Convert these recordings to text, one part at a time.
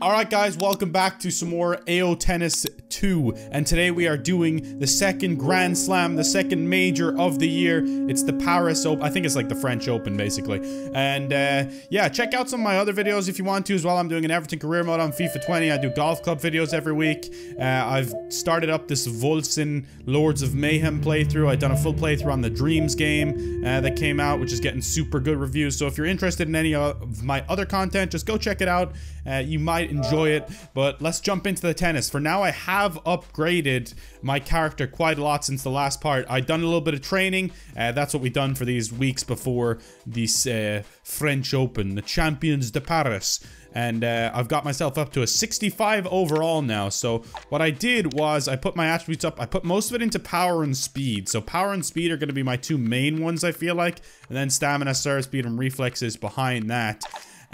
Alright guys, welcome back to some more AO Tennis 2, and today we are doing the second Grand Slam, the second major of the year. It's the Paris Open, I think it's like the French Open basically. And uh, yeah, check out some of my other videos if you want to as well. I'm doing an Everton career mode on FIFA 20, I do golf club videos every week. Uh, I've started up this Voltsin Lords of Mayhem playthrough. I've done a full playthrough on the Dreams game uh, that came out, which is getting super good reviews. So if you're interested in any of my other content, just go check it out. Uh, you might enjoy it, but let's jump into the tennis. For now, I have upgraded my character quite a lot since the last part. I've done a little bit of training. Uh, that's what we've done for these weeks before this uh, French Open, the Champions de Paris. And uh, I've got myself up to a 65 overall now. So what I did was I put my attributes up. I put most of it into power and speed. So power and speed are going to be my two main ones, I feel like. And then stamina, serve speed, and reflexes behind that.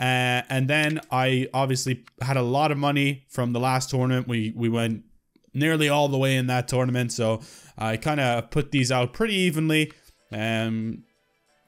Uh, and then I obviously had a lot of money from the last tournament. We we went nearly all the way in that tournament, so I kind of put these out pretty evenly. Um,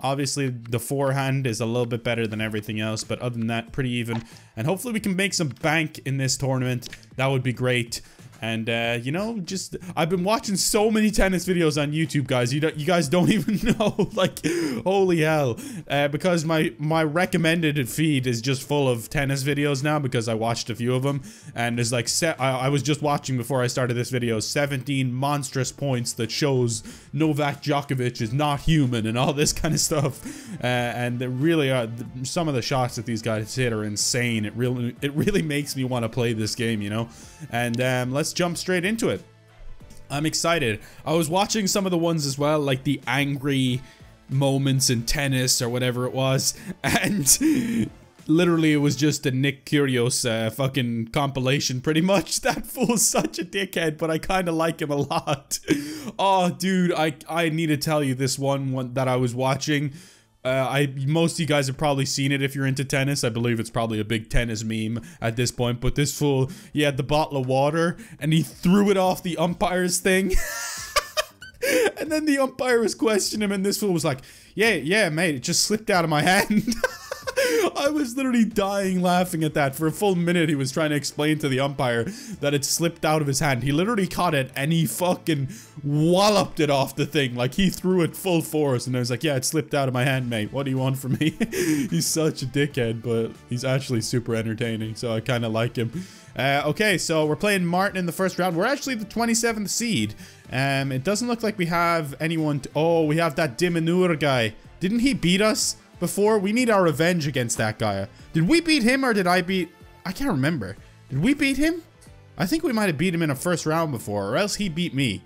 obviously the forehand is a little bit better than everything else, but other than that, pretty even. And hopefully we can make some bank in this tournament. That would be great. And, uh, you know, just, I've been watching so many tennis videos on YouTube, guys. You don't, you guys don't even know, like, holy hell. Uh, because my, my recommended feed is just full of tennis videos now because I watched a few of them. And there's like, set, I, I was just watching before I started this video, 17 monstrous points that shows Novak Djokovic is not human and all this kind of stuff. Uh, and really, are, some of the shots that these guys hit are insane. It really, it really makes me want to play this game, you know? And um, let's jump straight into it. I'm excited. I was watching some of the ones as well, like the angry moments in tennis or whatever it was, and literally it was just a Nick Kyrgios uh, fucking compilation pretty much. That fool's such a dickhead, but I kind of like him a lot. oh, dude, I, I need to tell you this one, one that I was watching. Uh, I most of you guys have probably seen it if you're into tennis. I believe it's probably a big tennis meme at this point. But this fool, he had the bottle of water and he threw it off the umpire's thing. and then the umpire was questioning him, and this fool was like, "Yeah, yeah, mate, it just slipped out of my hand." I was literally dying laughing at that. For a full minute, he was trying to explain to the umpire that it slipped out of his hand. He literally caught it and he fucking walloped it off the thing. Like, he threw it full force. And I was like, yeah, it slipped out of my hand, mate. What do you want from me? he's such a dickhead, but he's actually super entertaining. So I kind of like him. Uh, okay, so we're playing Martin in the first round. We're actually the 27th seed. Um, it doesn't look like we have anyone. oh, we have that de Minaur guy. Didn't he beat us? Before. We need our revenge against that guy. Did we beat him or did I beat... I can't remember. Did we beat him? I think we might have beat him in a first round before, or else he beat me.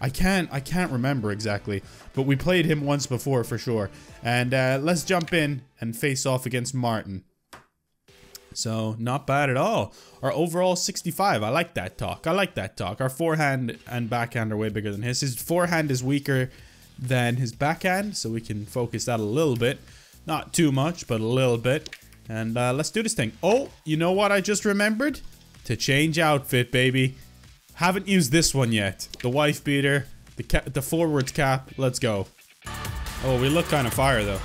I can't, I can't remember exactly, but we played him once before for sure. And uh, let's jump in and face off against Martin. So, not bad at all. Our overall 65, I like that talk. I like that talk. Our forehand and backhand are way bigger than his. His forehand is weaker than his backhand, so we can focus that a little bit. Not too much, but a little bit. And uh, let's do this thing. Oh, you know what I just remembered? To change outfit, baby. Haven't used this one yet. The wife beater, the the forwards cap. Let's go. Oh, we look kind of fire though.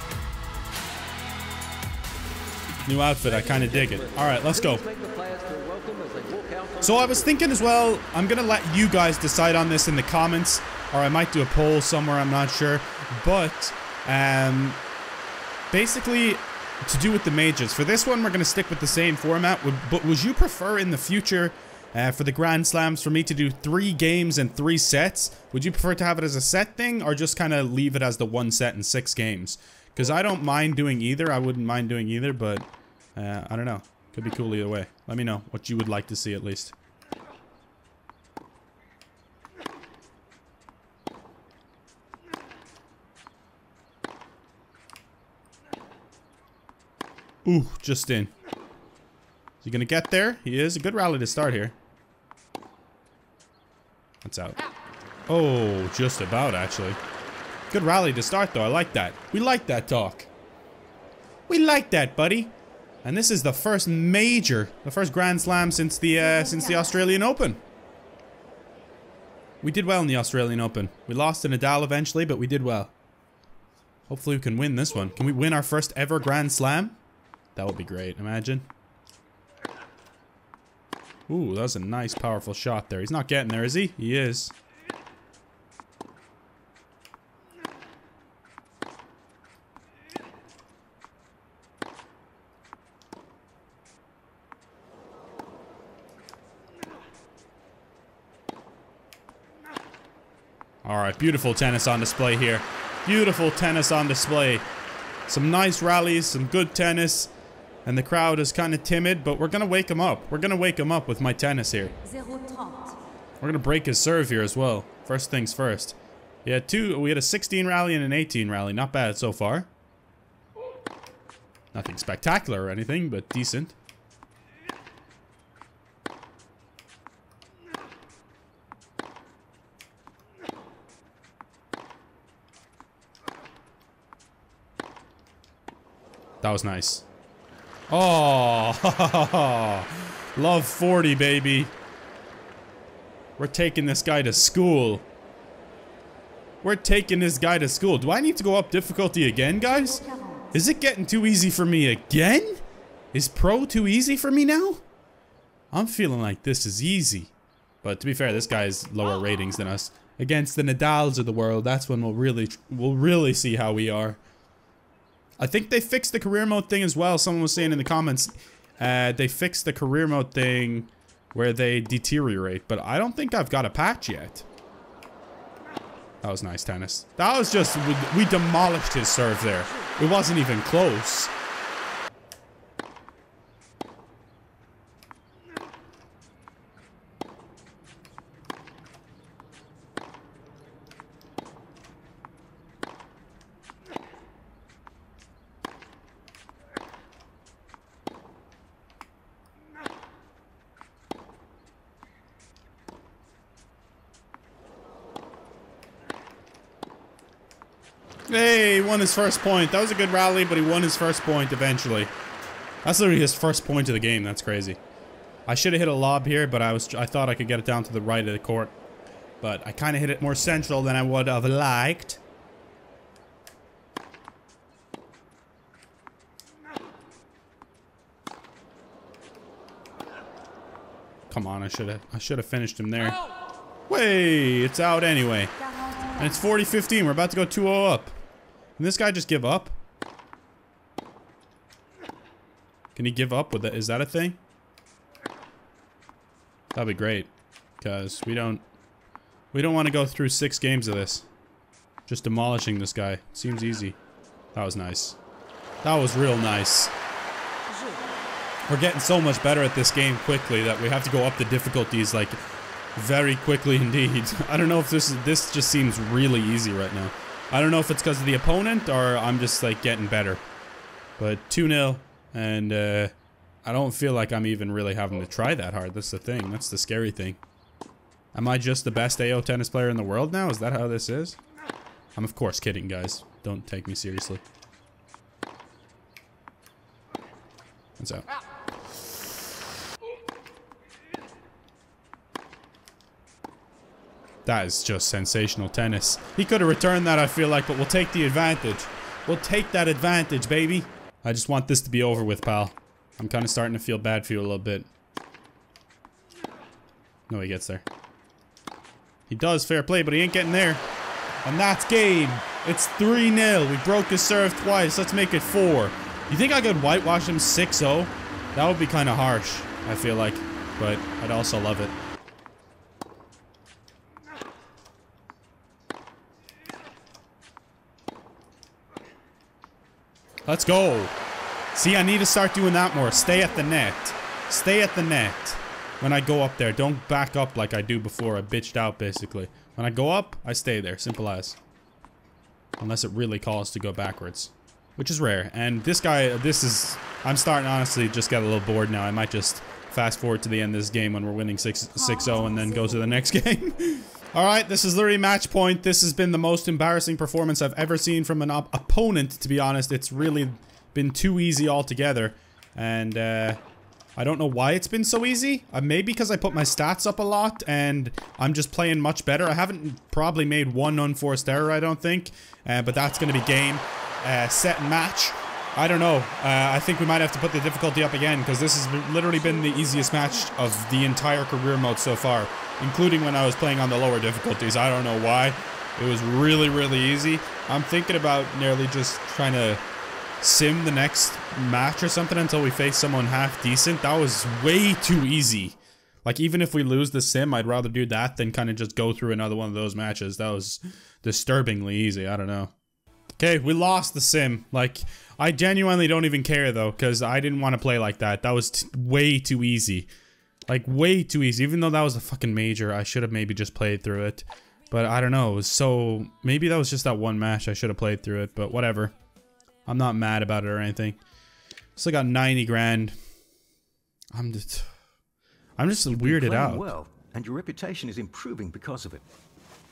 New outfit, I kind of dig it. All right, let's go. So I was thinking as well, I'm going to let you guys decide on this in the comments, or I might do a poll somewhere, I'm not sure. But um, basically to do with the majors. For this one, we're going to stick with the same format, but would you prefer in the future uh, for the Grand Slams for me to do three games and three sets? Would you prefer to have it as a set thing or just kind of leave it as the one set and six games? Because I don't mind doing either. I wouldn't mind doing either, but uh, I don't know. Could be cool either way. Let me know what you would like to see at least. Ooh, just in. Is he gonna get there? He is. A good rally to start here. That's out. Oh, just about, actually. Good rally to start, though. I like that. We like that talk. We like that, buddy. And this is the first major, the first Grand Slam since the uh, since the Australian Open. We did well in the Australian Open. We lost to Nadal eventually, but we did well. Hopefully we can win this one. Can we win our first ever Grand Slam? That would be great, imagine. Ooh, that was a nice, powerful shot there. He's not getting there, is he? He is. Alright, beautiful tennis on display here. Beautiful tennis on display. Some nice rallies, some good tennis. And the crowd is kind of timid, but we're going to wake him up. We're going to wake him up with my tennis here. We're going to break his serve here as well. First things first. We had two, we had a 16 rally and an 18 rally. Not bad so far. Nothing spectacular or anything, but decent. That was nice. Oh, love 40, baby. We're taking this guy to school. We're taking this guy to school. Do I need to go up difficulty again, guys? Is it getting too easy for me again? Is pro too easy for me now? I'm feeling like this is easy. But to be fair, this guy has lower ratings than us. Against the Nadals of the world, that's when we'll really, we'll really see how we are. I think they fixed the career mode thing as well. Someone was saying in the comments, uh, they fixed the career mode thing where they deteriorate, but I don't think I've got a patch yet. That was nice tennis. That was just, we, we demolished his serve there. It wasn't even close. Hey, he won his first point. That was a good rally, but he won his first point eventually. That's literally his first point of the game. That's crazy. I should have hit a lob here, but I was I thought I could get it down to the right of the court. But I kind of hit it more central than I would have liked. Come on, I should have I should have finished him there. Way, it's out anyway. And it's 40-15. We're about to go 2-0 up. Can this guy just give up? Can he give up with it? Is that a thing? That'd be great. Because we don't... We don't want to go through six games of this. Just demolishing this guy. Seems easy. That was nice. That was real nice. We're getting so much better at this game quickly that we have to go up the difficulties like very quickly indeed. I don't know if this is, this just seems really easy right now. I don't know if it's because of the opponent or I'm just like getting better. But 2-0 and uh, I don't feel like I'm even really having to try that hard. That's the thing. That's the scary thing. Am I just the best AO tennis player in the world now? Is that how this is? I'm of course kidding, guys. Don't take me seriously. What's out? That is just sensational tennis. He could have returned that, I feel like, but we'll take the advantage. We'll take that advantage, baby. I just want this to be over with, pal. I'm kind of starting to feel bad for you a little bit. No, he gets there. He does, fair play, but he ain't getting there. And that's game. It's 3-0. We broke his serve twice. Let's make it 4. You think I could whitewash him 6-0? That would be kind of harsh, I feel like. But I'd also love it. Let's go. See, I need to start doing that more. Stay at the net. Stay at the net when I go up there. Don't back up like I do before. I bitched out, basically. When I go up, I stay there. Simple as. Unless it really calls to go backwards. Which is rare. And this guy, this is... I'm starting, honestly, just get a little bored now. I might just fast forward to the end of this game when we're winning 6-0 and then go to the next game. Alright, this is literally match point. This has been the most embarrassing performance I've ever seen from an op opponent, to be honest. It's really been too easy altogether. And, uh, I don't know why it's been so easy. Uh, maybe because I put my stats up a lot and I'm just playing much better. I haven't probably made one unforced error, I don't think. Uh, but that's going to be game, uh, set and match. I don't know. Uh, I think we might have to put the difficulty up again because this has literally been the easiest match of the entire career mode so far, including when I was playing on the lower difficulties. I don't know why. It was really, really easy. I'm thinking about nearly just trying to sim the next match or something until we face someone half decent. That was way too easy. Like, even if we lose the sim, I'd rather do that than kind of just go through another one of those matches. That was disturbingly easy. I don't know. Okay, we lost the sim. Like, I genuinely don't even care, though, because I didn't want to play like that. That was way too easy. Like, way too easy. Even though that was a fucking major, I should have maybe just played through it. But I don't know. It was so... Maybe that was just that one match. I should have played through it, but whatever. I'm not mad about it or anything. Still got 90 grand. I'm just... I'm just weirded out. well, and your reputation is improving because of it.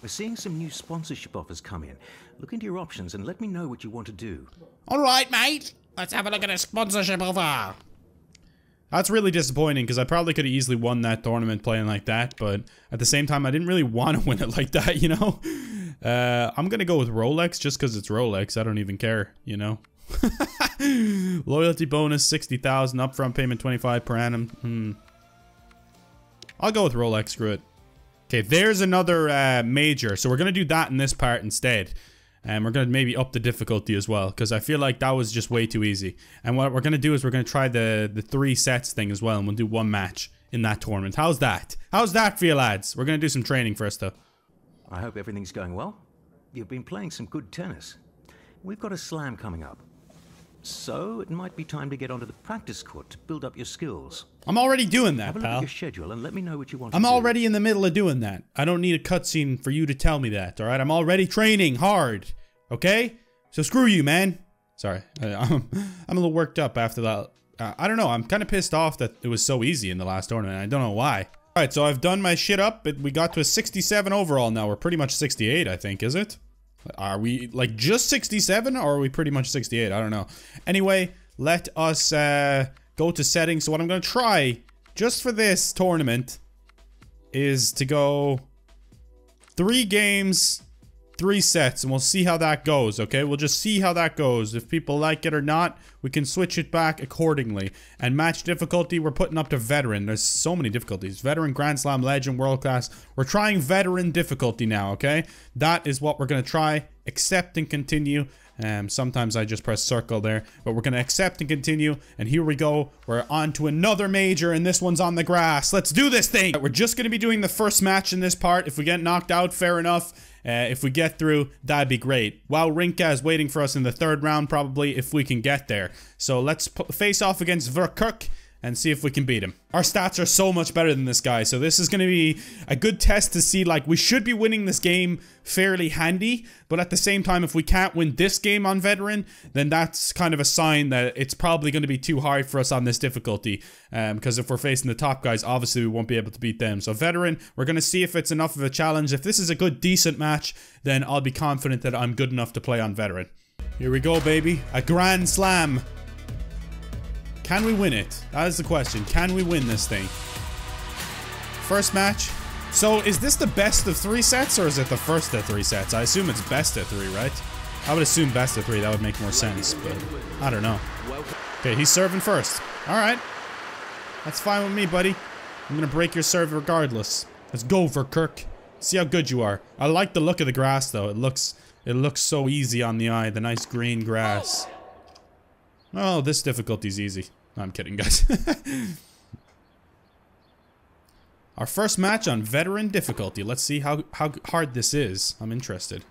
We're seeing some new sponsorship offers come in. Look into your options and let me know what you want to do. Alright, mate. Let's have a look at a sponsorship offer. That's really disappointing because I probably could have easily won that tournament playing like that, but at the same time, I didn't really want to win it like that, you know? Uh, I'm gonna go with Rolex just because it's Rolex. I don't even care, you know? Loyalty bonus 60,000, upfront payment 25 per annum. Hmm. I'll go with Rolex, screw it. Okay, there's another uh, major. So we're going to do that in this part instead. And we're going to maybe up the difficulty as well. Because I feel like that was just way too easy. And what we're going to do is we're going to try the, the three sets thing as well. And we'll do one match in that tournament. How's that? How's that for you lads? We're going to do some training first though. I hope everything's going well. You've been playing some good tennis. We've got a slam coming up. So it might be time to get onto the practice court to build up your skills. I'm already doing that, Have a look at your schedule and let me know what you want I'm to do. already in the middle of doing that. I don't need a cutscene for you to tell me that, alright? I'm already training hard, okay? So screw you, man. Sorry, I, I'm, I'm a little worked up after that. Uh, I don't know, I'm kind of pissed off that it was so easy in the last tournament. I don't know why. Alright, so I've done my shit up. We got to a 67 overall now. We're pretty much 68, I think, is it? Are we, like, just 67, or are we pretty much 68? I don't know. Anyway, let us uh, go to settings. So what I'm going to try, just for this tournament, is to go three games, three sets, and we'll see how that goes, okay? We'll just see how that goes. If people like it or not, we can switch it back accordingly. And match difficulty, we're putting up to veteran. There's so many difficulties. Veteran, Grand Slam, Legend, World Class. We're trying veteran difficulty now, okay? That is what we're going to try. Accept and continue. Um, sometimes I just press circle there, but we're going to accept and continue. And here we go. We're on to another major, and this one's on the grass. Let's do this thing. We're just going to be doing the first match in this part. If we get knocked out, fair enough. Uh, if we get through, that'd be great. Wawrinka is waiting for us in the third round, probably, if we can get there. So let's face off against Verkirk and see if we can beat him. Our stats are so much better than this guy, so this is going to be a good test to see, like, we should be winning this game fairly handy, but at the same time, if we can't win this game on Veteran, then that's kind of a sign that it's probably going to be too hard for us on this difficulty, um, because if we're facing the top guys, obviously we won't be able to beat them. So Veteran, we're going to see if it's enough of a challenge. If this is a good, decent match, then I'll be confident that I'm good enough to play on Veteran. Here we go, baby. A Grand Slam. Can we win it? That is the question. Can we win this thing? First match. So, is this the best of three sets, or is it the first of three sets? I assume it's best of three, right? I would assume best of three. That would make more sense, but I don't know. Okay, he's serving first. All right. That's fine with me, buddy. I'm gonna break your serve regardless. Let's go for Kirk. See how good you are. I like the look of the grass, though. It looks, it looks so easy on the eye. The nice green grass. Oh, this difficulty's easy. No, I'm kidding, guys. Our first match on veteran difficulty. Let's see how, how hard this is. I'm interested.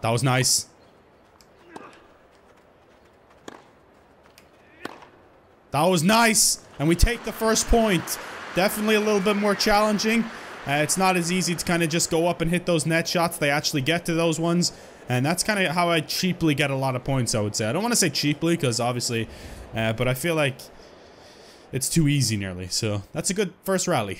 That was nice. That was nice. And we take the first point. Definitely a little bit more challenging. Uh, it's not as easy to kind of just go up and hit those net shots. They actually get to those ones. And that's kind of how I cheaply get a lot of points, I would say. I don't want to say cheaply, because obviously... Uh, but I feel like it's too easy nearly. So that's a good first rally.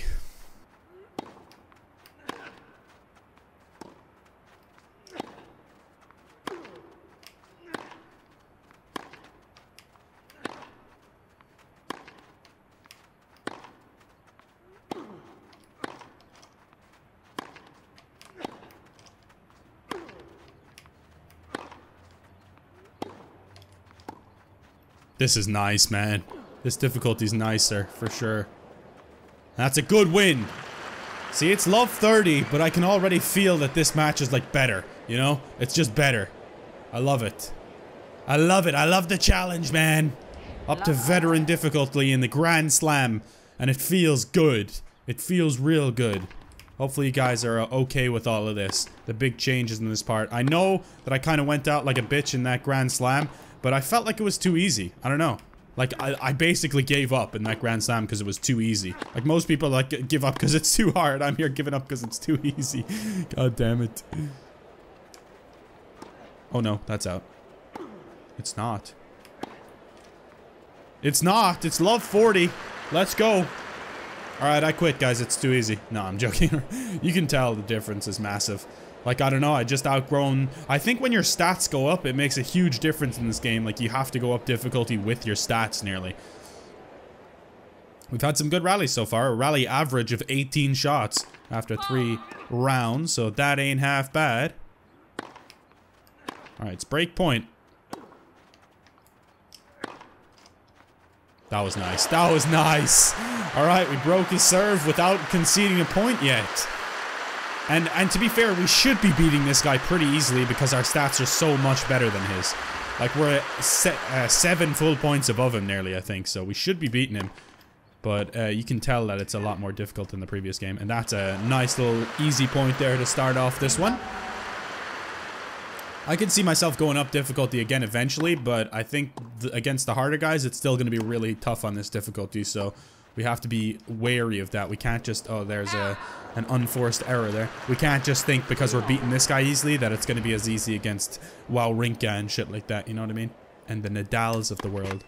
This is nice, man. This difficulty's nicer, for sure. That's a good win. See, it's love 30, but I can already feel that this match is like better, you know? It's just better. I love it. I love it. I love the challenge, man. Up to veteran difficulty in the Grand Slam. And it feels good. It feels real good. Hopefully you guys are uh, okay with all of this. The big changes in this part. I know that I kind of went out like a bitch in that Grand Slam, but I felt like it was too easy. I don't know. Like, I, I basically gave up in that Grand Slam because it was too easy. Like, most people, like, give up because it's too hard. I'm here giving up because it's too easy. God damn it. Oh no, that's out. It's not. It's not. It's love 40. Let's go. Alright, I quit, guys. It's too easy. No, I'm joking. you can tell the difference is massive. Like, I don't know, I just outgrown... I think when your stats go up, it makes a huge difference in this game. Like, you have to go up difficulty with your stats, nearly. We've had some good rallies so far. A rally average of 18 shots after three rounds, so that ain't half bad. Alright, it's break point. That was nice. That was nice. Alright, we broke his serve without conceding a point yet. And and to be fair, we should be beating this guy pretty easily because our stats are so much better than his. Like, we're se uh, seven full points above him nearly, I think. So we should be beating him. But uh, you can tell that it's a lot more difficult than the previous game. And that's a nice little easy point there to start off this one. I can see myself going up difficulty again eventually, but I think th against the harder guys, it's still going to be really tough on this difficulty. So we have to be wary of that. We can't just, oh, there's a an unforced error there. We can't just think because we're beating this guy easily that it's going to be as easy against Wawrinka and shit like that, you know what I mean? And the Nadals of the world.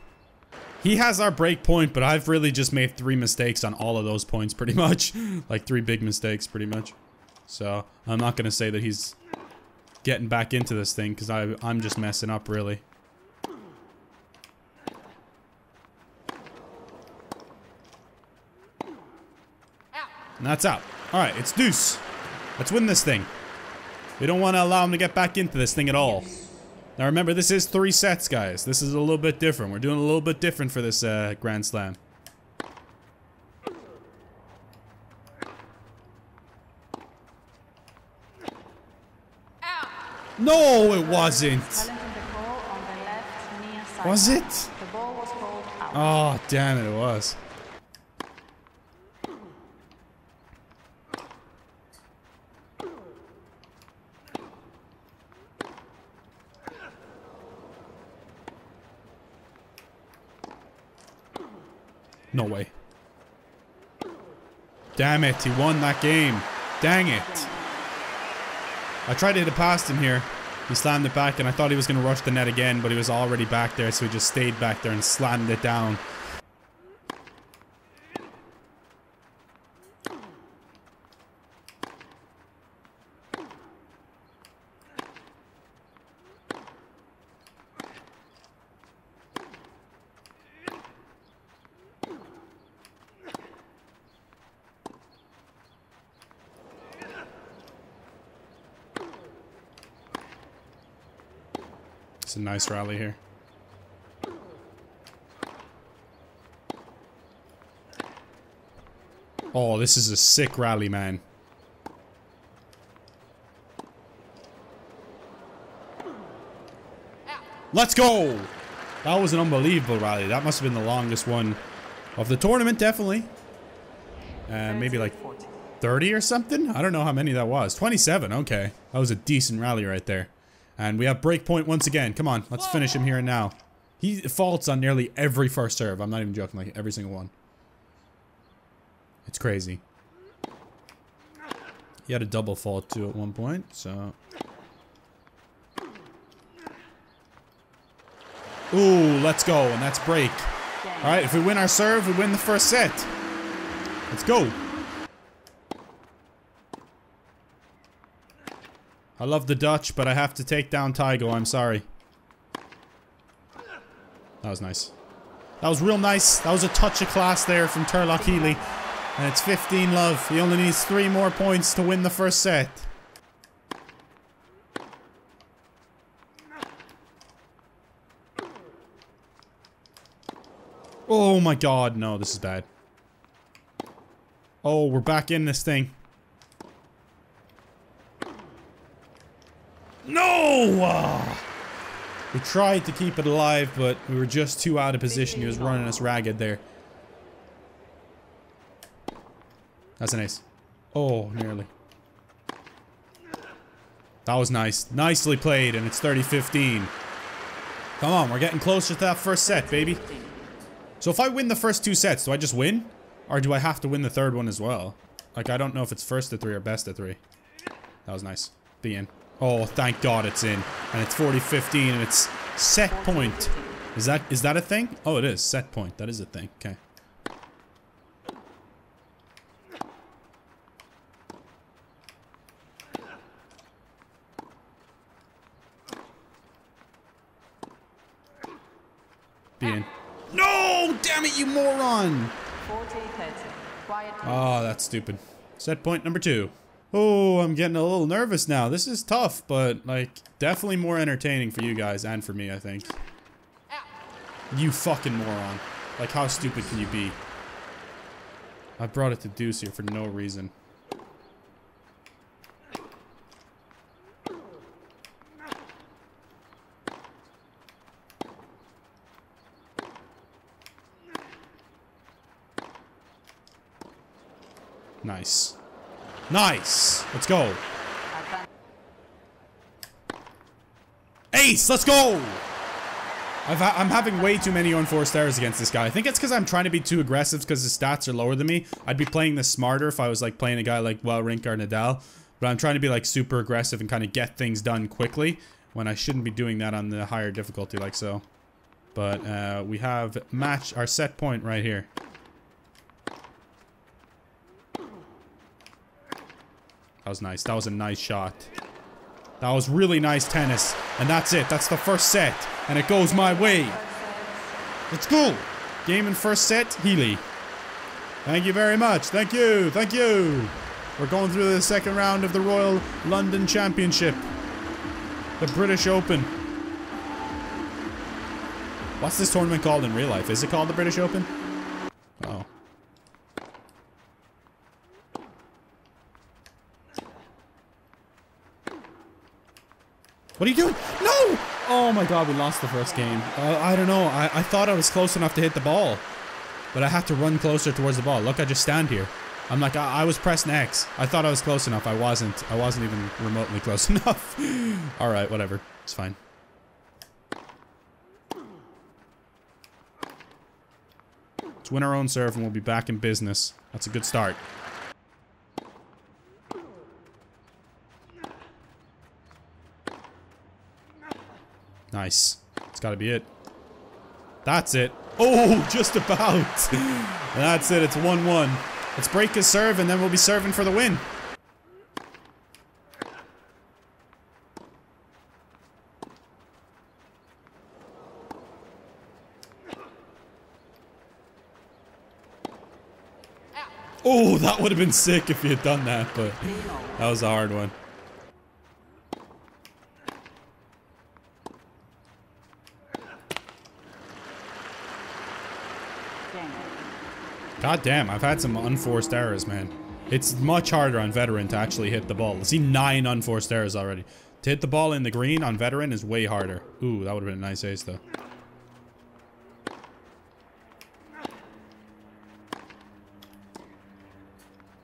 He has our break point, but I've really just made three mistakes on all of those points pretty much. like three big mistakes pretty much. So I'm not going to say that he's getting back into this thing because I'm just messing up really. And that's out. Alright, it's deuce. Let's win this thing. We don't want to allow him to get back into this thing at all. Now remember, this is three sets, guys. This is a little bit different. We're doing a little bit different for this uh, Grand Slam. No, it wasn't. Was it? Oh, damn it, it was. No way. Damn it, he won that game. Dang it. I tried to hit it past him here. He slammed it back and I thought he was going to rush the net again, but he was already back there, so he just stayed back there and slammed it down. Nice rally here. Oh, this is a sick rally, man. Let's go! That was an unbelievable rally. That must have been the longest one of the tournament, definitely. Uh, maybe like 30 or something? I don't know how many that was. 27, okay. That was a decent rally right there. And we have breakpoint once again. Come on, let's finish him here and now. He faults on nearly every first serve. I'm not even joking, like every single one. It's crazy. He had a double fault too at one point, so... Ooh, let's go, and that's break. Alright, if we win our serve, we win the first set. Let's go. I love the Dutch, but I have to take down Tygo. I'm sorry. That was nice. That was real nice. That was a touch of class there from Turloch Healy. And it's 15 love. He only needs three more points to win the first set. Oh my god, no, this is bad. Oh, we're back in this thing. No! Ah. We tried to keep it alive, but we were just too out of position. He was running us ragged there. That's a nice. Oh, nearly. That was nice. Nicely played, and it's 30-15. Come on, we're getting closer to that first set, baby. So if I win the first two sets, do I just win? Or do I have to win the third one as well? Like, I don't know if it's first to three or best to three. That was nice. The end. Oh, thank God it's in. And it's 40-15 and it's set point. Is that is that a thing? Oh, it is. Set point. That is a thing. Okay. Be in. No! Damn it, you moron! 40, 30. Quiet. Oh, that's stupid. Set point number two. Oh, I'm getting a little nervous now. This is tough, but, like, definitely more entertaining for you guys and for me, I think. You fucking moron. Like, how stupid can you be? I brought it to Deuce here for no reason. Nice. Nice! Let's go. Ace, let's go! I've ha I'm having way too many unforced errors against this guy. I think it's because I'm trying to be too aggressive because his stats are lower than me. I'd be playing this smarter if I was like playing a guy like Wawrinka or Nadal. But I'm trying to be like super aggressive and kind of get things done quickly when I shouldn't be doing that on the higher difficulty like so. But uh, we have match our set point right here. That was nice. That was a nice shot. That was really nice tennis. And that's it. That's the first set. And it goes my way. Let's go. Game in first set, Healy. Thank you very much. Thank you. Thank you. We're going through the second round of the Royal London Championship. The British Open. What's this tournament called in real life? Is it called the British Open? What are you doing? No! Oh my god, we lost the first game. Uh, I don't know. I, I thought I was close enough to hit the ball. But I have to run closer towards the ball. Look, I just stand here. I'm like, I, I was pressing X. I thought I was close enough. I wasn't. I wasn't even remotely close enough. Alright, whatever. It's fine. Let's win our own serve and we'll be back in business. That's a good start. Nice. It's gotta be it. That's it. Oh, just about. That's it. It's 1-1. Let's break his serve and then we'll be serving for the win. Oh, that would have been sick if he had done that, but that was a hard one. God damn, I've had some unforced errors, man. It's much harder on veteran to actually hit the ball. I See, nine unforced errors already. To hit the ball in the green on veteran is way harder. Ooh, that would have been a nice ace, though.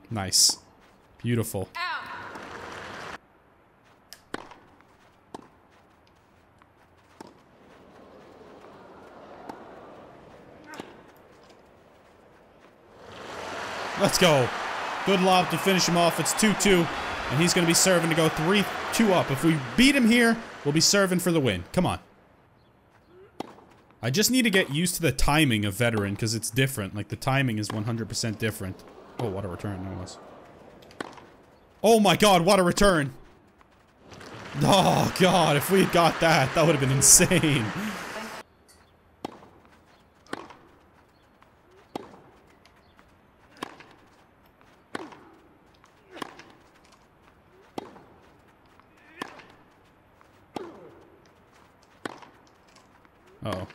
Nice. Beautiful. Let's go. Good lob to finish him off. It's 2-2. And he's going to be serving to go 3-2 up. If we beat him here, we'll be serving for the win. Come on. I just need to get used to the timing of veteran because it's different. Like, the timing is 100% different. Oh, what a return that was. Oh my god, what a return. Oh god, if we got that, that would have been insane. Oh.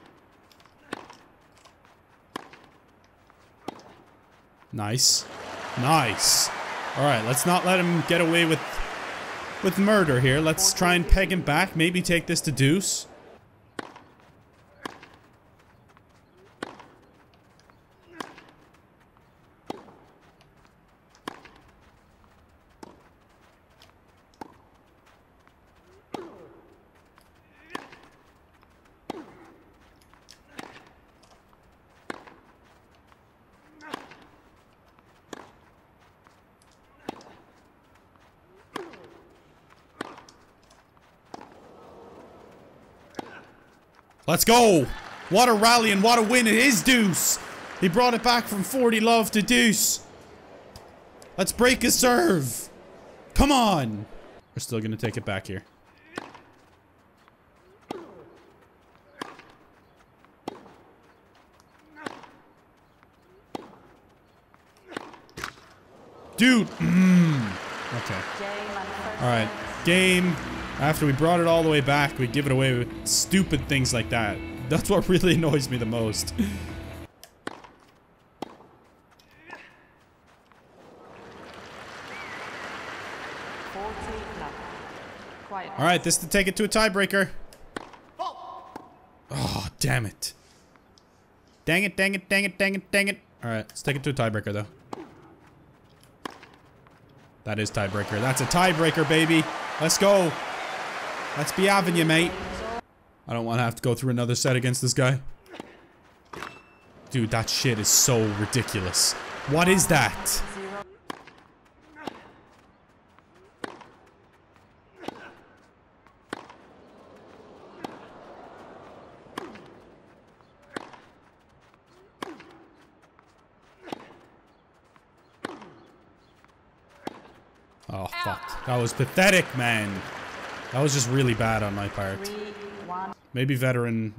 Nice. Nice. All right, let's not let him get away with with murder here. Let's try and peg him back. Maybe take this to deuce. Let's go. What a rally and what a win it is, Deuce. He brought it back from 40 love to Deuce. Let's break his serve. Come on. We're still going to take it back here. Dude. Mm. Okay. Game and first All right. Game. After we brought it all the way back, we give it away with stupid things like that. That's what really annoys me the most. Forty love. Quiet. All right, this to take it to a tiebreaker. Oh. oh, damn it. Dang it, dang it, dang it, dang it, dang it. All right, let's take it to a tiebreaker, though. That is tiebreaker. That's a tiebreaker, baby. Let's go. Let's be having you, mate. I don't want to have to go through another set against this guy. Dude, that shit is so ridiculous. What is that? Oh, fuck. That was pathetic, man. That was just really bad on my part. Maybe veteran...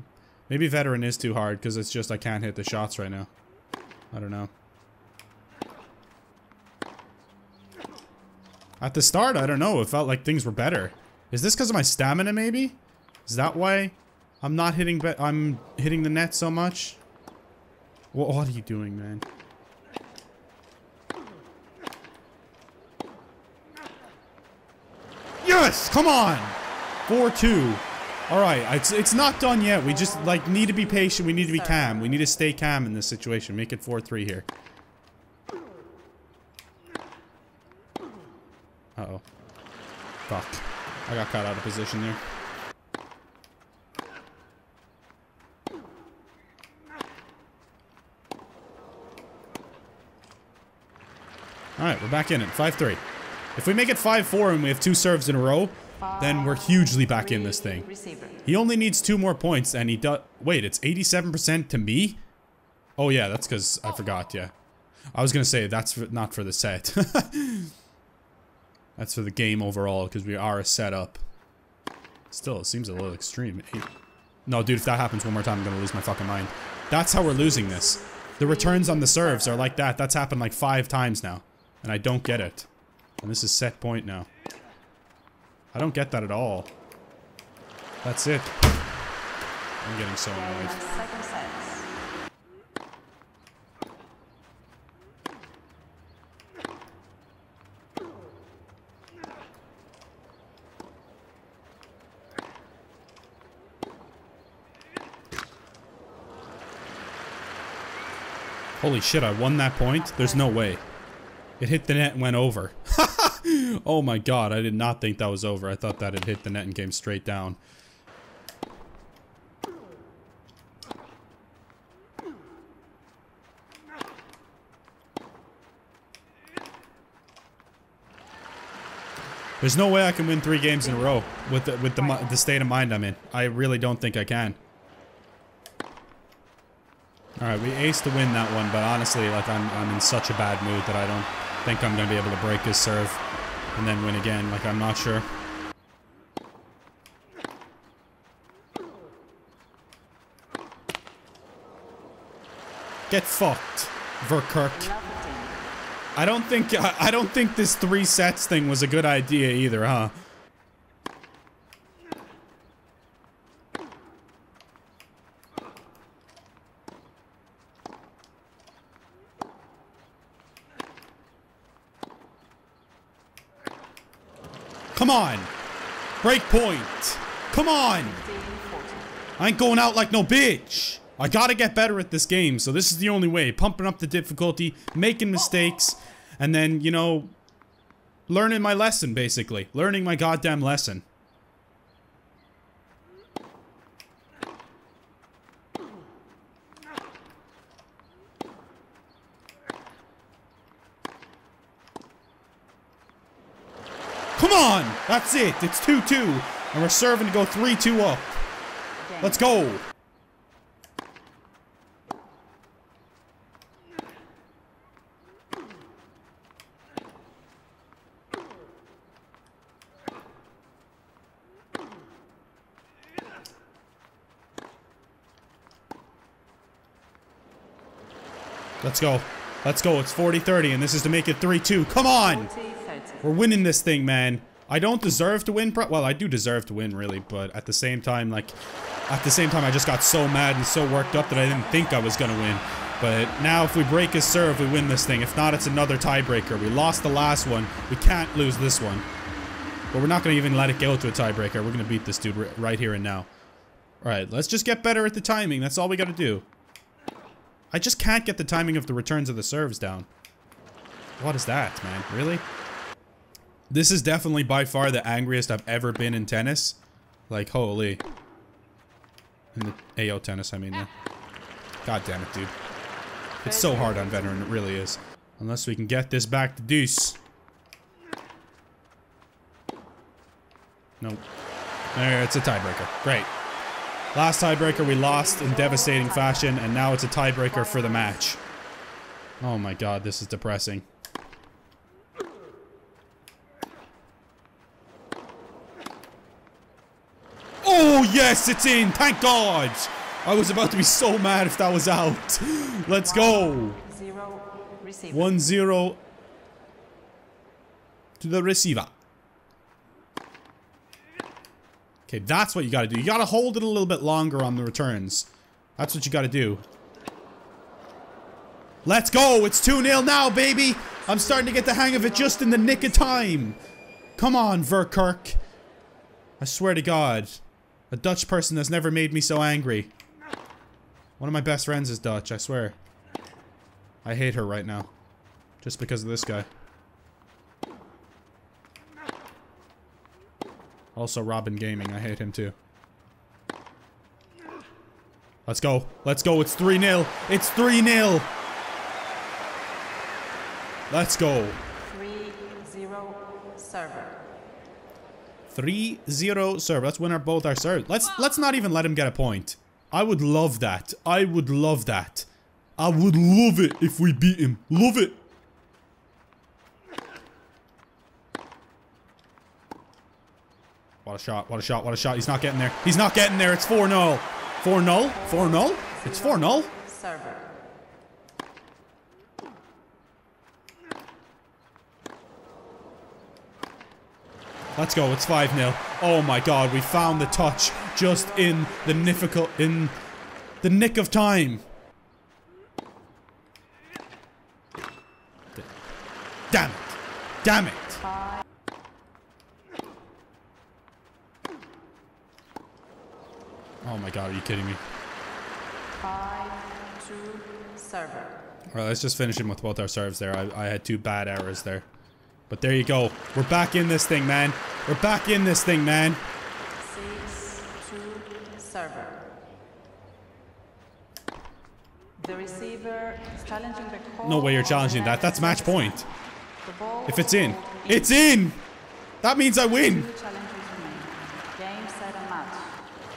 Maybe veteran is too hard, because it's just I can't hit the shots right now. I don't know. At the start, I don't know. It felt like things were better. Is this because of my stamina, maybe? Is that why I'm not hitting... I'm hitting the net so much? What, what are you doing, man? Yes! Come on! 4-2. Alright, it's, it's not done yet. We just, like, need to be patient. We need to be calm. We need to stay calm in this situation. Make it 4-3 here. Uh-oh. Fuck. I got caught out of position there. Alright, we're back in it. 5-3. If we make it 5-4 and we have two serves in a row, then we're hugely back in this thing. He only needs two more points and he does- Wait, it's 87% to me? Oh yeah, that's because I forgot, yeah. I was gonna say, that's for, not for the set. that's for the game overall, because we are a setup. Still, it seems a little extreme. No, dude, if that happens one more time, I'm gonna lose my fucking mind. That's how we're losing this. The returns on the serves are like that. That's happened like five times now. And I don't get it. And this is set point now. I don't get that at all. That's it. I'm getting so annoyed. and second sets. Holy shit, I won that point? There's no way. It hit the net and went over. oh my god, I did not think that was over. I thought that had hit the net and came straight down. There's no way I can win three games in a row with the, with the, the state of mind I'm in. I really don't think I can. Alright, we aced to win that one, but honestly, like, I'm, I'm in such a bad mood that I don't think I'm going to be able to break this serve and then win again. Like, I'm not sure. Get fucked, Verkirk. I don't think I don't think this three sets thing was a good idea either, huh? Come on. Break point. Come on. I ain't going out like no bitch. I gotta get better at this game, so this is the only way. Pumping up the difficulty, making mistakes, and then, you know, learning my lesson, basically. Learning my goddamn lesson. Come on! That's it. It's 2-2. And we're serving to go 3-2 up. Let's go. Let's go. Let's go. It's 40-30, and this is to make it 3-2. Come on! We're winning this thing, man. I don't deserve to win. Well, I do deserve to win, really, but at the same time, like, at the same time, I just got so mad and so worked up that I didn't think I was gonna win. But now, if we break his serve, we win this thing. If not, it's another tiebreaker. We lost the last one. We can't lose this one. But we're not gonna even let it go to a tiebreaker. We're gonna beat this dude right here and now. Alright, let's just get better at the timing. That's all we gotta do. I just can't get the timing of the returns of the serves down. What is that, man? Really? This is definitely by far the angriest I've ever been in tennis. Like, holy. In the AO tennis, I mean, yeah. God damn it, dude. It's so hard on veteran, it really is. Unless we can get this back to deuce. Nope. There, it's a tiebreaker. Great. Last tiebreaker we lost in devastating fashion, and now it's a tiebreaker for the match. Oh my god, this is depressing. Oh, yes, it's in. Thank God. I was about to be so mad if that was out. Let's go. Zero, receiver. 1-0 to the receiver. Okay, that's what you gotta do. You gotta hold it a little bit longer on the returns. That's what you gotta do. Let's go! It's 2-0 now, baby! I'm starting to get the hang of it just in the nick of time. Come on, Verkerk. I swear to God. A Dutch person has never made me so angry. One of my best friends is Dutch, I swear. I hate her right now. Just because of this guy. Also, Robin Gaming. I hate him too. Let's go. Let's go. It's 3-0. It's 3-0. Let's go. Three, zero, server. 3-0 serve. Let's win our both our serves. Let's let's not even let him get a point. I would love that. I would love that. I would love it if we beat him. Love it. What a shot. What a shot. What a shot. He's not getting there. He's not getting there. It's 4-0. 4-0? 4-0? It's 4-0? Server. Let's go. It's 5-0. Oh my god, we found the touch just in the difficult in the nick of time. Damn it. Damn it. Oh my god, are you kidding me? Five, two, server. Alright, let's just finish him with both our serves there. I, I had two bad errors there. But there you go. We're back in this thing, man. We're back in this thing, man. Six, two, server. The receiver is challenging the call. No way you're challenging that. That's match point. If it's in. It's in! That means I win! Two challenges remain. Game, set,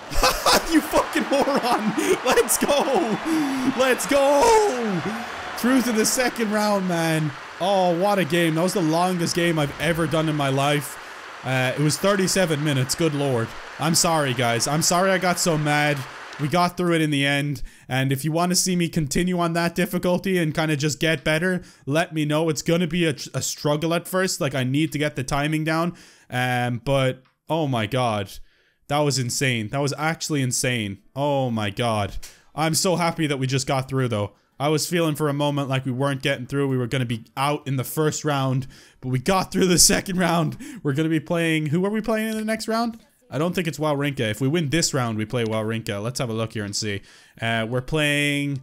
you fucking moron! Let's go! Let's go! Through to the second round, man. Oh, what a game. That was the longest game I've ever done in my life. Uh, it was 37 minutes, good lord. I'm sorry, guys. I'm sorry I got so mad. We got through it in the end. And if you want to see me continue on that difficulty and kind of just get better, let me know. It's going to be a, a struggle at first. Like, I need to get the timing down. Um, but, oh my god. That was insane. That was actually insane. Oh my god. I'm so happy that we just got through though. I was feeling for a moment like we weren't getting through. We were going to be out in the first round, but we got through the second round. We're going to be playing. Who are we playing in the next round? I don't think it's Wawrinka. If we win this round, we play Wawrinka. Let's have a look here and see. Uh, we're playing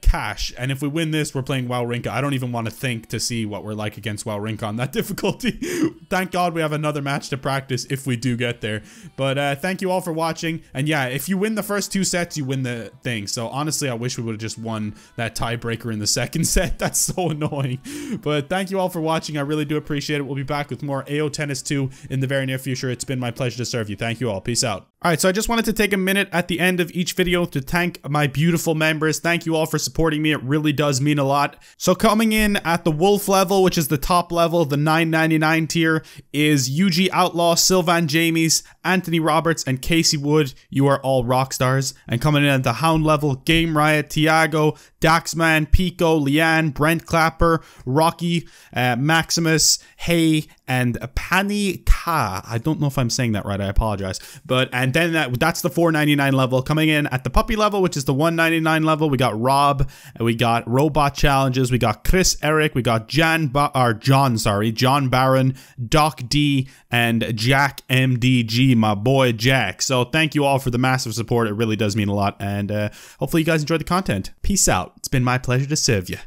Cash, and if we win this, we're playing Wawrinka. I don't even want to think to see what we're like against Wawrinka on that difficulty. thank God we have another match to practice if we do get there. But uh, thank you all for watching. And yeah, if you win the first two sets, you win the thing. So honestly, I wish we would have just won that tiebreaker in the second set. That's so annoying. But thank you all for watching. I really do appreciate it. We'll be back with more AO Tennis 2 in the very near future. It's been my pleasure to serve you. Thank you all. Peace out. Alright, so I just wanted to take a minute at the end of each video to thank my beautiful members. Thank you all for supporting me. It really does mean a lot. So coming in at the Wolf level, which is the top level, the 9.99 tier, is UG Outlaw, Sylvain Jamais, Anthony Roberts, and Casey Wood. You are all rock stars. And coming in at the Hound level, Game Riot, Thiago, Daxman, Peeko, Lianne, Brent Clapper, Rocky, uh, Macximus, Hei, and Pani Ka. I don't know if I'm saying that right. I apologize. But and then that that's the 4.99 level coming in at the puppy level, which is the 199 level. We got Rob, and we got Robot Challenges, we got Chriss Erik, we got Jan ba- or John, sorry, John Barron, Doc D, and Jack MDG, my boy Jack. So thank you all for the massive support. It really does mean a lot, and uh, hopefully you guys enjoyed the content. Peace out. It's been my pleasure to serve you.